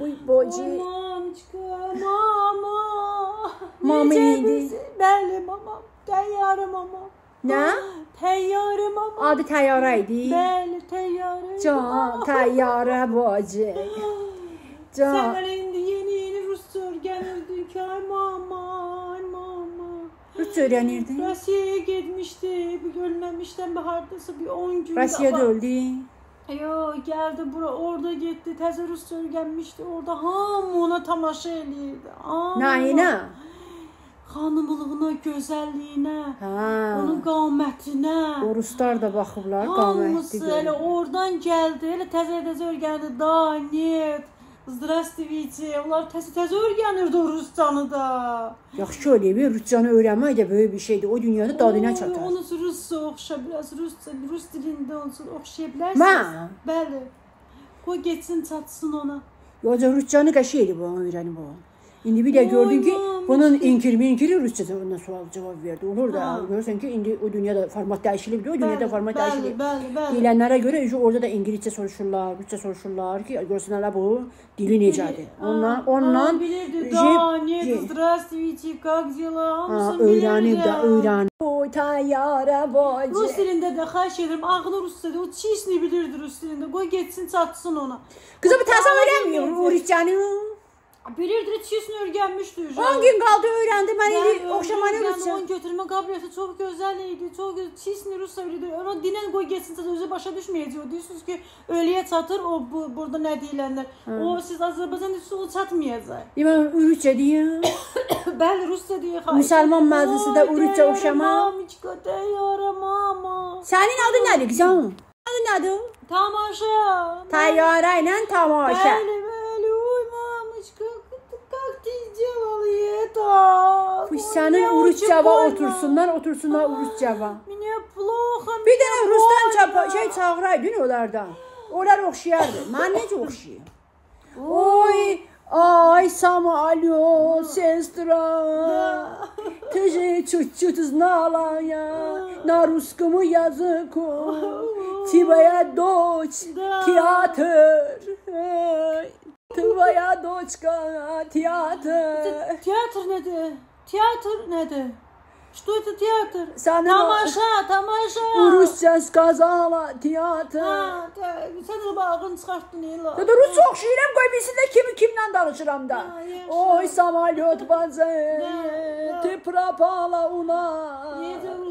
Uy boci. Oy mamçka, mama. Mama neydi? Bəli, mama. Təyyarə mama. Nə? Təyyarə mama. Adı təyyarə idi. Bəli, təyyarə. Can, təyyarə boci. Can. bana indi yeni yeni Rusça öğrenirdin ki ay mama, ay mama. Rusça öyrənirdin? Rusya'ya gitmişti, bir görmemişten bir hardası bir 10 gün. Rusiyada öldü. Yo geldi bura orada gitti teze Rusça öğrenmişti orada hamı ona tamaşa eləyirdi. Hamı. Nəyinə? Xanımlığına, gözəlliyinə, Hə. onun qamətinə. O ruslar da baxıblar, Hamısı qamətli elə oradan gəldi, elə təzə-təzə öyrəndi. Da, Zdrasti Viti, onlar təzə-təzə öyrənirdi ruscanı da. Yaxşı eləyib, ruscanı öyrənmək də böyük bir şeydir. O dünyada dadına çatar. Onu rusca oxşa, biraz rusca, rus dilində olsun, oxşaya bilərsiniz. Mən? Bəli. Qoy getsin, çatsın ona. Yoxca ruscanı qəşəng eləyib onu öyrənib o. İndi bir də Oy, gördün ki, mam, bunun işte. inkir minkiri rusca ondan sual cavab verdi. Olur da Ha. görürsən ki, indi o dünyada format dəyişilib, o dünyada Bəli, format bəli, dəyişilib. bəli, bəli. Deyilənlərə görə ücə orada da ingiliscə soruşurlar, rusca soruşurlar ki, görsünlər bu dili necədir. Ondan ondan bilirdi. jip- Da, нет, jip- здравствуйте, как дела? Ha, Hamısını öyrənib bilirdi. də öyrən. Oy təyyarə Rus bacı. dilində də xahiş edirəm, ağlı rus dilində, o çisni bilirdi rus dilində. Qoy getsin çatsın ona. Qızı bu təzə öyrənmir o ruscanı. Bilirdi, çisni öyrənmişdi. 10 gün qaldı öyrəndi. Mən indi oxşamanı rusca. rusca. Onun götürmə qabiliyyəti çox gözəl idi. Çox gözəl. Çisni rusca bilirdi. Ona dinən qoy getsin çatsın. Özü başa düşməyəcək. O deyirsiniz ki, ölüyə çatır, o bu, burada nə deyirlər. O siz Azərbaycan dilində o çatmayacaq. Mən rusca deyim. Bəli, rusca deyə xahiş. Müsəlman məclisində Oy, rusca təyyarə oxşama. Mamiçka, təyyarə mama. Sənin adın nədir qızım? Adın nədir? Tamaşa. Təyyarə ilə tamaşa. Bəli, это? Bu Ой, sənin мне urus очень cava больно. otursunlar, otursunlar urus cava. Мне плохо. Bir мне dənə rusdan больно. çapa şey çağıraydın onlardan. Onlar oxşayardı. Mən necə oxşayım? Ой, ай, самолет, сестра, ты же чуть-чуть знала я на русском языку. Твоя дочь Да. театр. Ай, Твоя дочка театр. Театр nədir? Teatr nədir? Что это театр? Sənin o- Tamaşa, tamaşa. Rusça сказала театр. Ha, te- sən də bağını çıxartdın elə. Ya da Rusça oxşayıram, qoy bilsinlər kimi kimlə danışıram da. Ha, yaxşı. Oy samolyot bazı, Da, ты пропала у Necə нас.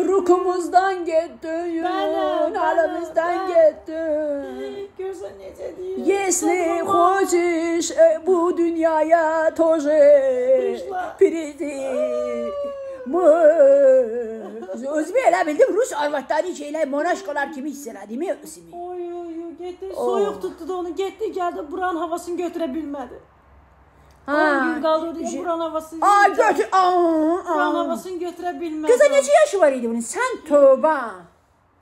rusca bilir? Rukumuzdan getdin, Bəli, bəli, əlimizdən bəli. getdin. Görsən necə deyir. Если Tamam. хочешь э, bu dünyaya тоже Пришла. приди. Мы özümü elə bildim Rus arvadları şeylər monaşkalar kimi hiss elədim özümü. Oy oy oy getdi. Oh. Soyuq tutdu da onu getdi gəldi buranın havasını götürə bilmədi. Ha. 10 gün kaldı diye buran havasını Aa götür. Aa, Buran aa. havasını götürebilmez. Kıza neçə yaşı var idi bunun? Sən tövbə.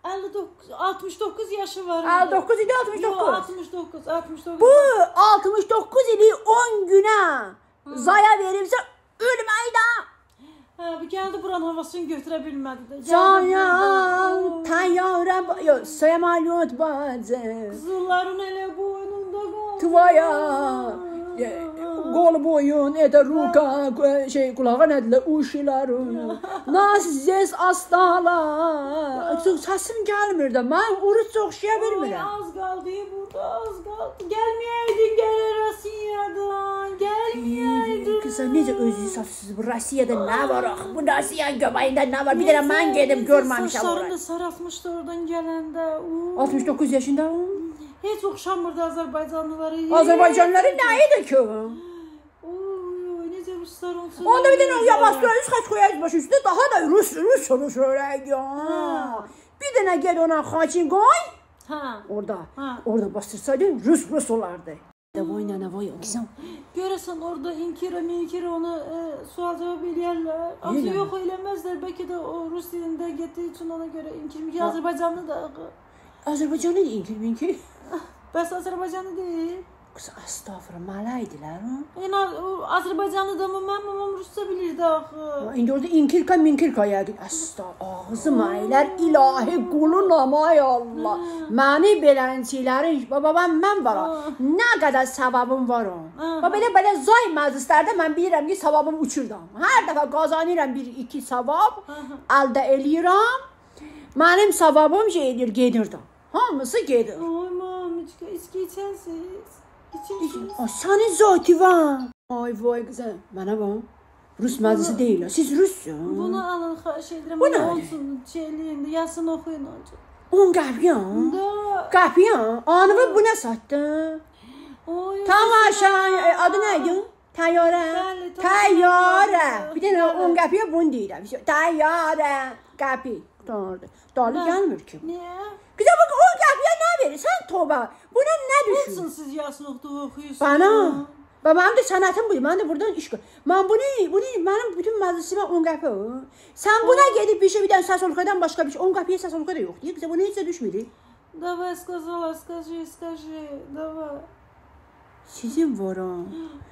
59 69 yaşı var. 59 idi 69. Yo, 69 69. Bu 69 ili 10 günə zaya verimsə ölməyi də. Hə, bu gəldi buran havasını götürə bilmədi də. Canan təyyarə yo, səmalyot bacı. Qızların elə boynunda qol. Tvaya. Yeah. Gol boyun ete ruka şey kulağa ne dediler uşiların. Nas zes astalar. Sesim gelmir de ben urut çok şey bilmirəm. Az kaldı burada az kaldı. Gelmeyeydin gel Rusya'dan. Gelmeyeydin. Kızım necə özü safsız bu Rusiyada ne var axı? Bu Rusiyanın göbeğinde ne var? Bir dənə mən gedib görməmişəm. Saçlarını da sarartmışdı oradan gelende. 69 yaşında o. Heç oxşamırdı Azərbaycanlılara. Azərbaycanlıları nə idi ki? Ruslar onsuz. Onda bir dənə öz xaç qoyarız baş üstə daha da Rus Rus soraq ya. Bir dənə gəl ona xaçın qoy. Hə. Orada. Ha. Orada bastırsaydın Rus Rus olardı. Davay nənə vay oxsan. Görəsən orada inkira minkira onu e, sual cavab eləyərlər. Elə. yox eləməzlər. Bəlkə də o rus dilində getdiyi üçün ona görə inkir minkir Azərbaycanlı da. Azərbaycanlı inkir minkir. Bəs Azərbaycanlı deyil. Kız astagfirullah malaydılar ha. Yəni Azərbaycanlı da mı mən mamam rusca bilirdi axı. İndi orada inkirka minkirka yəqin. Asta ağzı maylar ilahi qulun amay Allah. Məni belənçilərin babam mən var. Nə qədər savabım var o. Belə belə zay məclislərdə mən bilirəm ki, savabım uçurdum. Hər dəfə qazanıram bir iki savab əldə eləyirəm. Mənim savabım şey edir, gedirdi. Hamısı gedir. Ay mamiçka, içki içərsiniz. İçirsiniz. Ay sənin zati var. Ay vay qızım. Mənə bax. Rus məclisi deyil. Siz russunuz. Bunu alın xahiş edirəm. Bu Bu nədir? olsun şeyləyin, yazın oxuyun ancaq. On qəpiyan. Da. Qəpiyan. Anımı buna satdı. Oy. Tamaşa e, adı neydi? Təyyarə. Bəli, Təyyarə. Bir dənə on qəpiyə bunu deyirəm. Təyyarə. Qəpi. Doğrudur. Dalı gəlmir ki. Niyə? Qıza bax on qəpiyə nə verirsən toba? Buna nə düşür? Olsun siz yazın oxudu oxuyursunuz. Bana. Və mənim də sənətim budur. Mən də buradan iş gör. Mən bunu, bunu mənim bütün məclisimə 10 qəpik o. Sən buna gedib bir şey bir dənə səs olxadan başqa bir şey 10 qəpiyə səs olxa da yoxdur. Qıza bunu heç də düşmür. Давай сказала, скажи, скажи. Давай. Sizin var ha.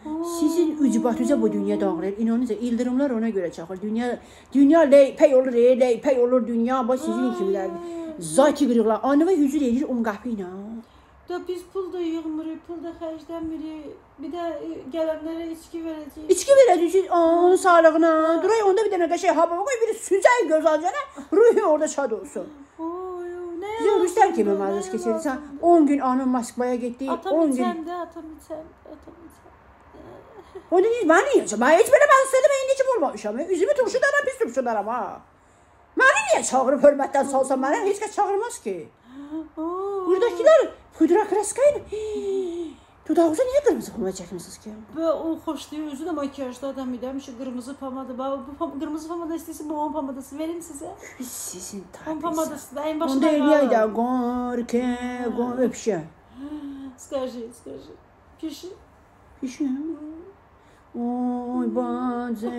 Sizin ücbatınıza bu dünya dağılır. İnanınca ildırımlar ona göre çakır. Dünya dünya leypey olur, e, leypey olur dünya. Bax sizin kimlər. Zati qırıqlar. Anı və hüzür edir 10 qəpi ilə. Da biz pul da yığmırıq, pul da xərcləmirik. Bir də e, gələnlərə içki verəcəyik. İçki verəcəksiniz onun sağlığına. Duray onda bir dənə qəşəng hava qoy, bir süzək göz alacağına. Ruhu orada şad olsun. Oy, nə? Bizim Rüstəm kimi məclis keçirirsən. 10 gün anın Moskvaya getdi. Atam 10 gün. içəndə, atam içəndə, atam içəndə. O dedi mən niyə? Mən heç belə mən mən heç kim olmamışam. Üzümü turşudaram, pis turşudaram ha. Məni niyə çağırıb hörmətdən salsa mənə heç kəs çağırmaz ki. Oo. Buradakılar pudra kraskayla. Dudağınıza niyə qırmızı pomada çəkmisiniz ki? Və o xoşlayır, özü də makiyajlı adam idi. Həmişə qırmızı pomada. Bax, bu pom- qırmızı pomada istəyirsə bu on pomadası verim sizə. Sizin On tərbiyəsiz. pomadası da en başına. Onda eləyək də qorke, qor öpüşə. Скажи, скажи. Пиши. Pişim. Oy bacı.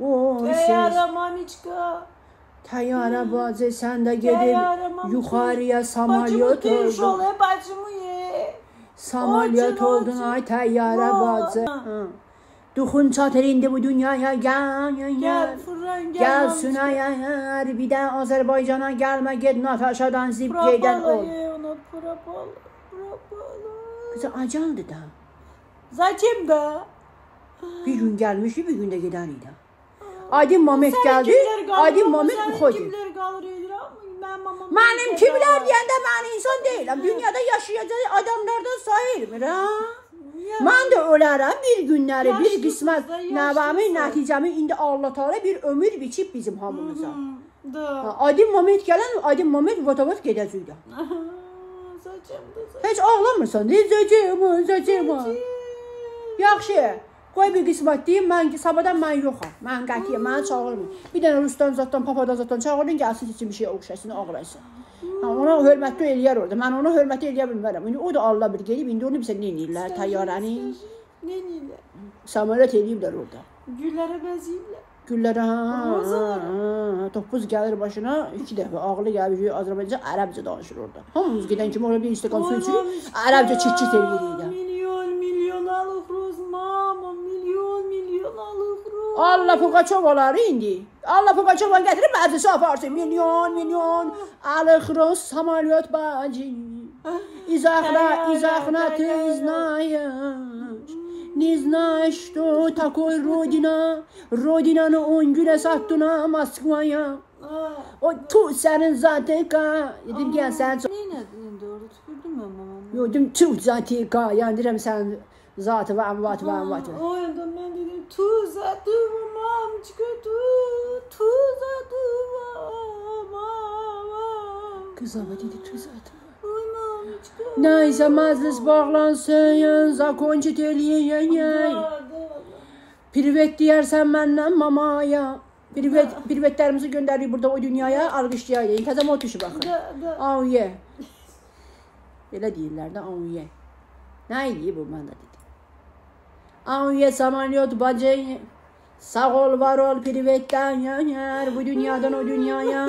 Oy ses. Teyara mamiçka. Təyyarə bacısəndə gedib yuxarıya samalyot oldu. Bacımı ye. Samalyot oldun ay Tayyara bacı. Duxun çatır indi bu dünyaya gel. Gel gel. Gel Sunay'a her bir de Azerbaycan'a gelme git Natasha'dan zip geyden ol. Kızı acandı da. Zaten da. Bir gün gelmişti bir gün de gideriydi. Aydın moment gəldi. Aydın moment bu xoydu. Kimlər qalır edirəm? Mənim mamam. Mənim kimlər deyəndə mən insan deyiləm. Dünyada yaşayacaq adamlardan sayılmıram. Mən də ölərəm bir günləri, yaşlı, bir qismət nəvəmi, nəticəmi indi Allah Taala bir ömür biçib bizim hamımıza. Da. Aydın moment gələn, aydın moment votovat gedəcəyik. Heç ağlamırsan. Zəcəm, zəcəm. Yaxşı. Qoy bir qismət deyim, mən sabahdan mən yoxam. Mən qətiyyəm, məni çağırmayın. Bir dənə Ruslan zatdan, papadan zatdan çağırın, gəlsin sizin bir şey oxşasın, ağlasın. Ha, ona hörmətli eləyər orada. Mən ona hörmət eləyə bilmərəm. İndi o da Allah bir gəlib, indi onu bizə nə eləyirlər, təyyarəni, Ne neyler? samolyot eləyiblər orada. Güllere benzeyimler. Güllərə ha, topuz gəlir başına, iki dəfə ağlı gəlir, Azərbaycanca ərəbcə danışır orada. Hamımız gedən kimi orada bir istiqam su içirik, ərəbcə çıt-çıt eləyirik alık ruz. Allah Pugaçovaları indi. Allah Pugaçova gətirib məclisə aparsın. Milyon, milyon alıq samolyot bacı. İzahla, izahla ты знаешь. Не знаешь, что такое Родина. Родинanı 10 günə satdına Moskvaya. Ha. O tu sənin zatika. Dedim ki, sən çox... Ne nedin doğru tükürdüm ben mamamı. Yo, dedim tu zatika. Yəni deyirəm sən Zatı ve amvat ve amvat. O yandan ben dedim tu zatı ve mam çıkıyordu. Tu zatı ve amam. Kız ama dedi tu zatı Neyse meclis bağlansın yanınıza konçit eleyen yay. Privet diyersen benden mamaya. Privet, privetlerimizi gönderiyor burada o dünyaya alkışlayayım. Tazam o tuşu bakın. Avye. Belə deyirlər də, avye. Nə eləyib bu məndə deyir. Avye samanyot bacayı. Sağ ol var ol privetten yöner bu dünyadan o dünyaya.